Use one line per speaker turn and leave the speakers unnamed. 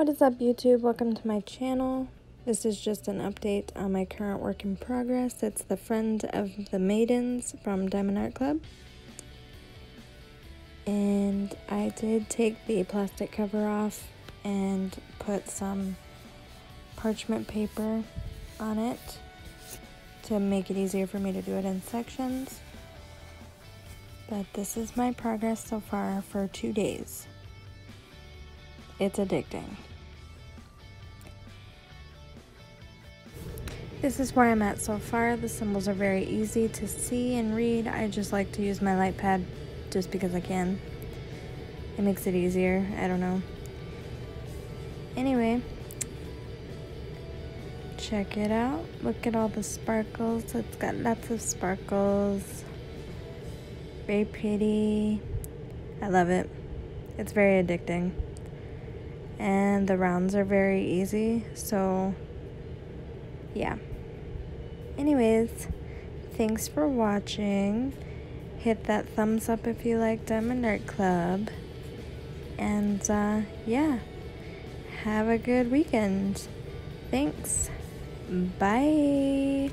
What is up YouTube? Welcome to my channel. This is just an update on my current work in progress. It's the Friend of the Maidens from Diamond Art Club. And I did take the plastic cover off and put some parchment paper on it to make it easier for me to do it in sections. But this is my progress so far for two days. It's addicting. This is where I'm at so far. The symbols are very easy to see and read. I just like to use my light pad just because I can. It makes it easier. I don't know. Anyway, check it out. Look at all the sparkles. It's got lots of sparkles. Very pretty. I love it. It's very addicting. And the rounds are very easy, so yeah. Anyways, thanks for watching. Hit that thumbs up if you like Diamond Art Club. And uh, yeah, have a good weekend. Thanks. Bye.